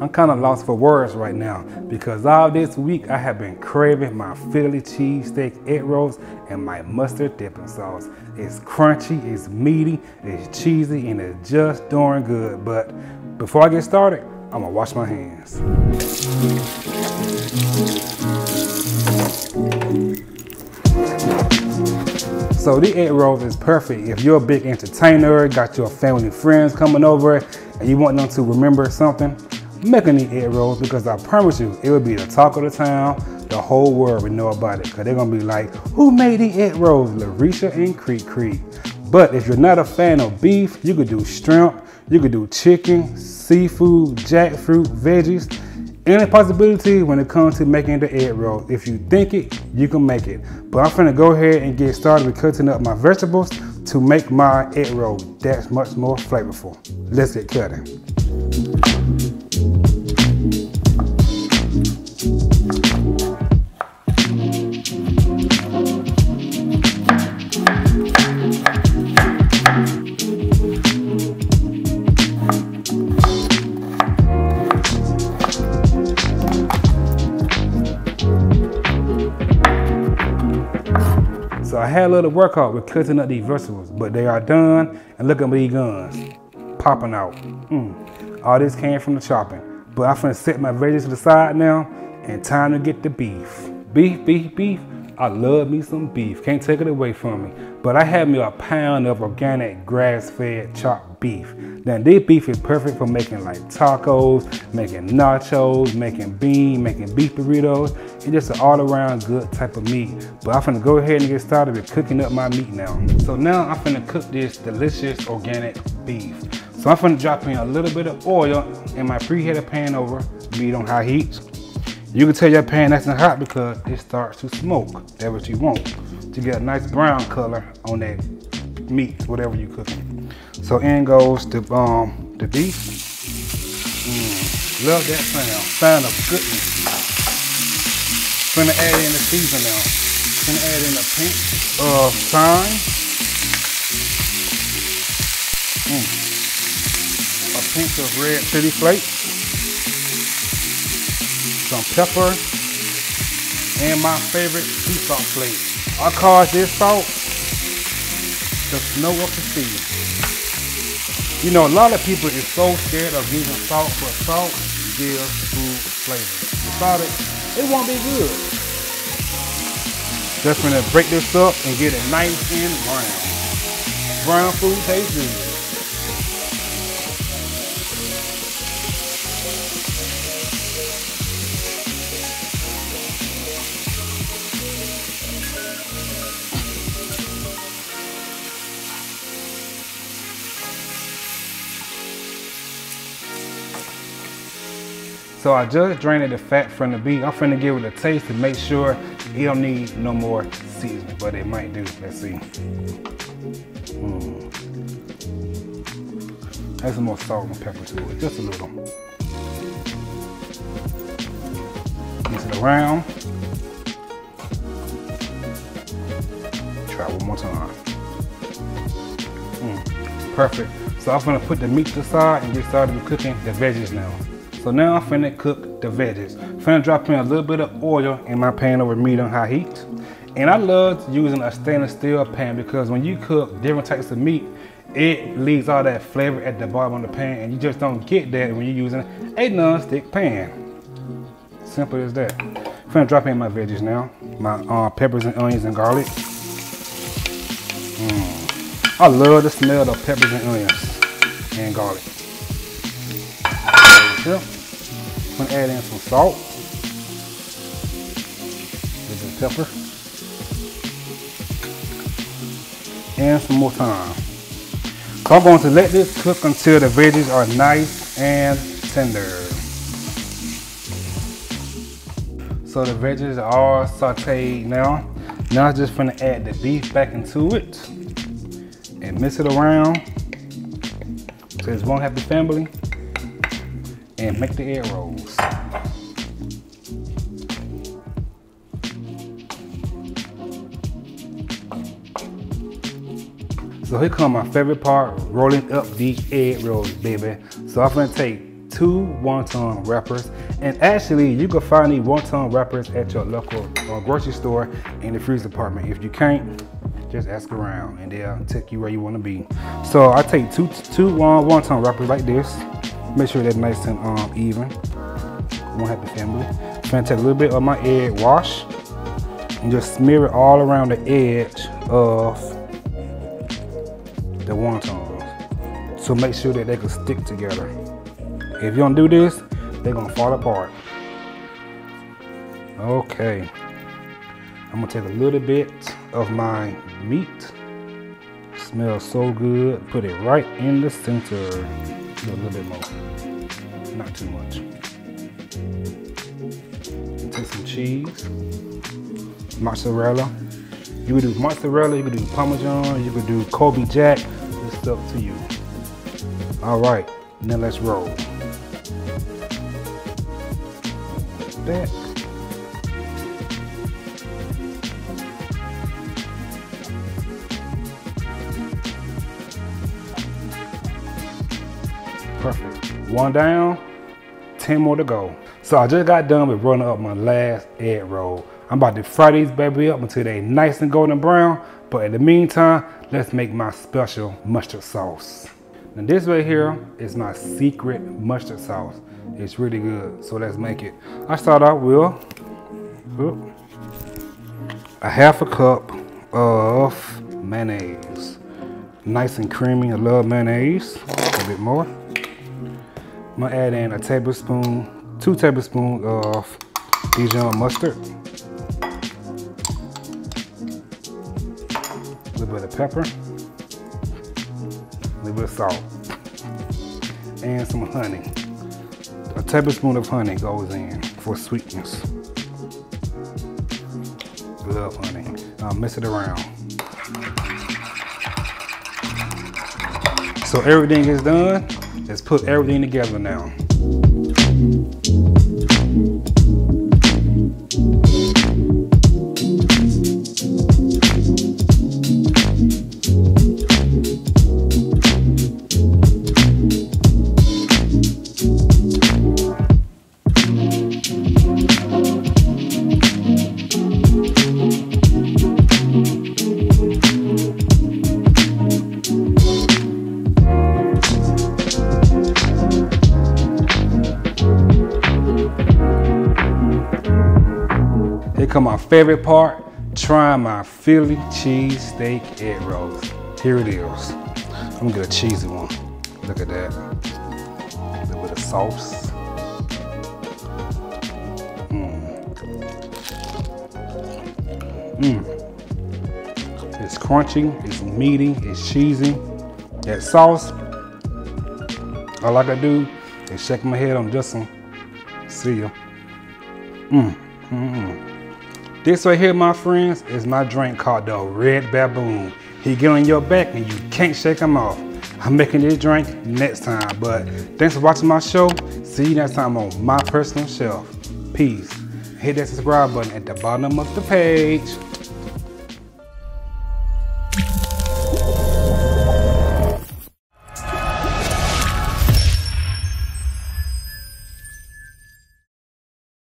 I'm kind of lost for words right now because all this week I have been craving my Philly cheesesteak egg rolls and my mustard dipping sauce. It's crunchy, it's meaty, it's cheesy, and it's just darn good. But before I get started, I'm gonna wash my hands. So the egg rolls is perfect if you're a big entertainer, got your family and friends coming over, and you want them to remember something, them eat egg rolls because I promise you, it will be the talk of the town. The whole world will know about it because they're gonna be like, who made the egg rolls? Larisha and Creek Creek. But if you're not a fan of beef, you could do shrimp, you could do chicken, seafood, jackfruit, veggies. Any possibility when it comes to making the egg roll. If you think it, you can make it. But I'm gonna go ahead and get started with cutting up my vegetables to make my egg roll that much more flavorful. Let's get cutting. Had a little workout with cutting up these vegetables, but they are done. And look at these guns popping out. Mm. All this came from the chopping. But I'm gonna set my veggies to the side now and time to get the beef. Beef, beef, beef. I love me some beef. Can't take it away from me. But I have me a pound of organic grass-fed chopped beef. Now this beef is perfect for making like tacos, making nachos, making bean, making beef burritos. It's just an all-around good type of meat. But I'm gonna go ahead and get started with cooking up my meat now. So now I'm gonna cook this delicious organic beef. So I'm gonna drop in a little bit of oil in my preheated pan over meat on high heat. You can tell your pan nice and hot because it starts to smoke. That's what you want. To get a nice brown color on that meat, whatever you're cooking. So in goes the um the beef. Mm, love that sound. Sound of goodness. Gonna add in the season now. Gonna add in a pinch of thyme. Mm. A pinch of red chili flakes. Some pepper. And my favorite sea salt flake. I call this salt the snow of the sea. You know, a lot of people is so scared of using salt, but salt gives food flavor. Without it, it won't be good. Just gonna break this up and get it nice and brown. Brown food tastes good. So I just drained the fat from the beef. I'm finna give it a taste to make sure it don't need no more seasoning, but it might do. Let's see. Mm. Add some more salt and pepper to it, just a little. Mix it around. Try one more time. Mm. Perfect. So I'm gonna put the meat to the side and get started cooking the veggies now. So now I'm finna cook the veggies. Finna drop in a little bit of oil in my pan over medium high heat. And I love using a stainless steel pan because when you cook different types of meat, it leaves all that flavor at the bottom of the pan and you just don't get that when you're using a non-stick pan. Simple as that. Finna drop in my veggies now. My uh, peppers and onions and garlic. Mm. I love the smell of peppers and onions and garlic. Here. I'm gonna add in some salt, a little pepper, and some more thyme. So I'm going to let this cook until the veggies are nice and tender. So the veggies are sauteed now. Now I'm just gonna add the beef back into it and mix it around so it won't have the family and make the egg rolls. So here come my favorite part, rolling up the egg rolls, baby. So I'm gonna take two wonton wrappers. And actually, you can find these wonton wrappers at your local uh, grocery store in the freezer department. If you can't, just ask around and they'll take you where you want to be. So I take two two um, wonton wrappers like this. Make sure they're nice and um, even. One happy family. I'm gonna take a little bit of my egg wash and just smear it all around the edge of the wontons. So make sure that they can stick together. If you don't do this, they're gonna fall apart. Okay. I'm gonna take a little bit of my meat. Smells so good. Put it right in the center. A little bit more. Not too much. Take some cheese. Mozzarella. You could do mozzarella, you could do Parmesan, you could do Colby Jack. It's up to you. All right, now let's roll. That. Perfect. One down, 10 more to go. So I just got done with running up my last egg roll. I'm about to fry these baby up until they nice and golden brown. But in the meantime, let's make my special mustard sauce. Now this right here is my secret mustard sauce. It's really good, so let's make it. I start out with a half a cup of mayonnaise. Nice and creamy, I love mayonnaise. A bit more. I'm gonna add in a tablespoon, two tablespoons of Dijon mustard. A little bit of pepper a little bit of salt, and some honey. A tablespoon of honey goes in for sweetness. Love honey. I'll mix it around. So everything is done. Let's put everything together now. Come my favorite part, trying my Philly cheesesteak egg rolls. Here it is. I'm gonna get a cheesy one. Look at that. A little bit of sauce. Mmm. Mmm. It's crunchy, it's meaty, it's cheesy. That sauce, all I gotta do is shake my head on this one. See ya. Mmm. Mmm. This right here, my friends, is my drink called the Red Baboon. He get on your back and you can't shake him off. I'm making this drink next time, but thanks for watching my show. See you next time on My Personal Shelf. Peace. Hit that subscribe button at the bottom of the page.